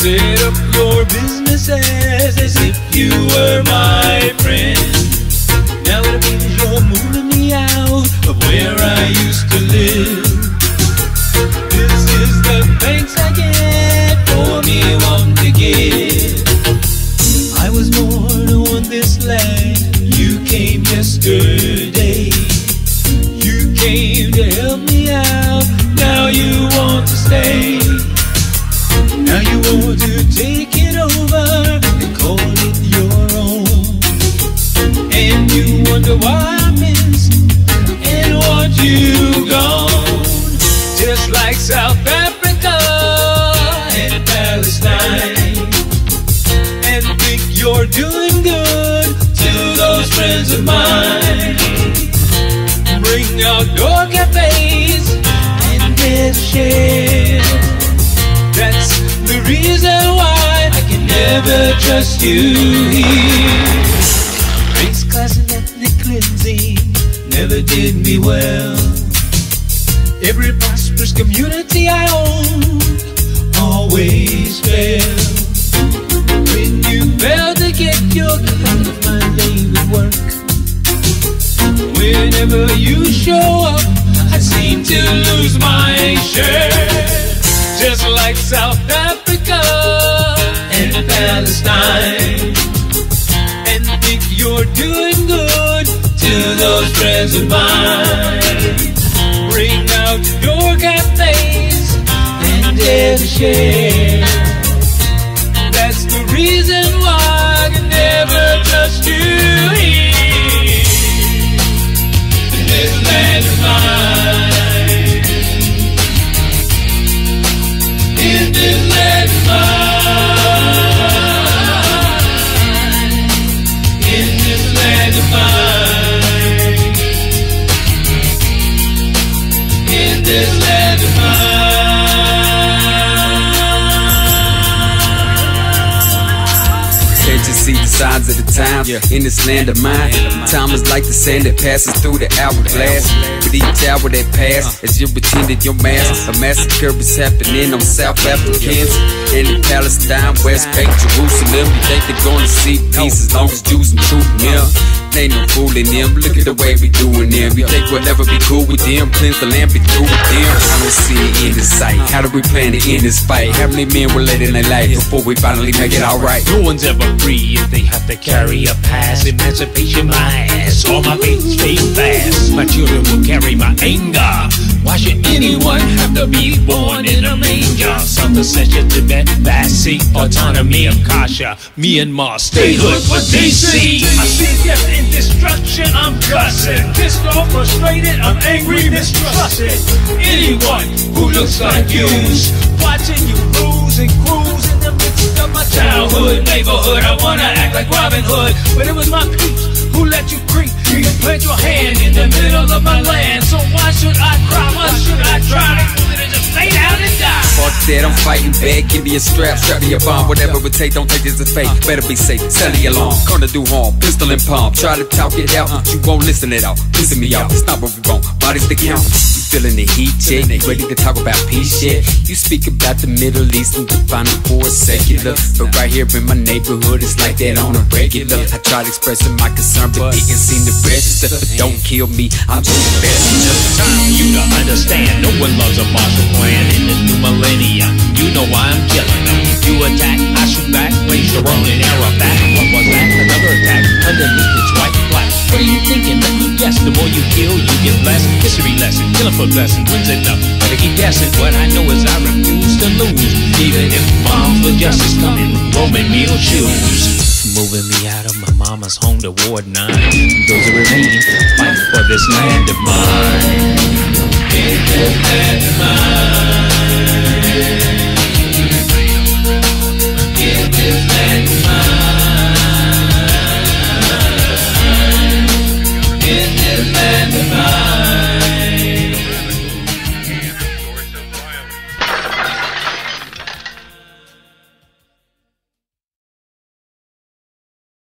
Set up your businesses as if you were my friend. Now it appears you're moving me out of where I used to live. This is the thanks I get for me wanting to give. I was born on this land. You came yesterday. You came to help me out. Now you want to stay. To take it over and call it your own. And you wonder why I missed and want you gone. Just like South Africa and Palestine. And think you're doing good to those friends of mine. Bring out your cafes and get share. Trust you here. Race, class, and ethnic cleansing never did me well. Every prosperous community I owned always failed. When you failed to get your cut Palestine. And think you're doing good to those friends of mine. Bring out your cafes and share. This land of Can't you see signs of the times in this land of mine? Time is like the sand that passes through the hourglass. With each hour that pass, uh. as you attended your mass, a massacre is happening on South Africans and in Palestine, West Bank, Jerusalem. You think they're gonna see peace as long as Jews and truth near? Ain't no fooling them. Look at the way we doing them. We think whatever be cool with them, cleanse the land, be through with them. I don't see it in the sight. Uh-huh. How do we plan to end this fight? How many men were let in their life before we finally make it alright? No one's ever free if they have to carry a pass. Emancipation, my ass. All my faith fade fast. My children will carry my anger. Why should anyone have to be born in a manger? Self-accession, Tibet, Bassi, autonomy Abkhasia, Myanmar, statehood for DC. I see death and destruction, I'm cussing. Pissed off, frustrated, I'm angry, mistrusted. Anyone who looks like you, watching you lose and cruise childhood neighborhood. I wanna act like Robin Hood, but it was my peeps who let you creep. You plant your hand in the middle of my land. So why should I cry? Why should I try to just lay down and die? Fuck that, I'm fighting back. Give me a strap, strap me a bomb, whatever it take. Don't take this as fake. Better be safe. Sell the alarm, gonna do harm. Pistol and palm, try to talk it out, but you won't listen it out. Pissing me off. It's not what we feeling the heat, chick? Ready to talk about peace shit? You speak about the Middle East and define it for secular, but right here in my neighborhood, it's like that on a regular. I tried expressing my concern, but didn't seem to register. But don't kill me, I'm just a messenger. time for you to understand. No one loves a Marshall Plan in the new millennium. You know why I'm killing them. You attack, I shoot back, raise your own and arrow back. What was that? Another attack underneath it's white and black. What are you thinking? Let me guess. The more you kill, you. History lesson, killing for blessing, wins enough. Better keep guessing. What I know is I refuse to lose. Even if bombs for justice come in Roman meal shoes. Moving me out of my mama's home to Ward 9. Those who remain, fight for this land of mine. In this land of mine.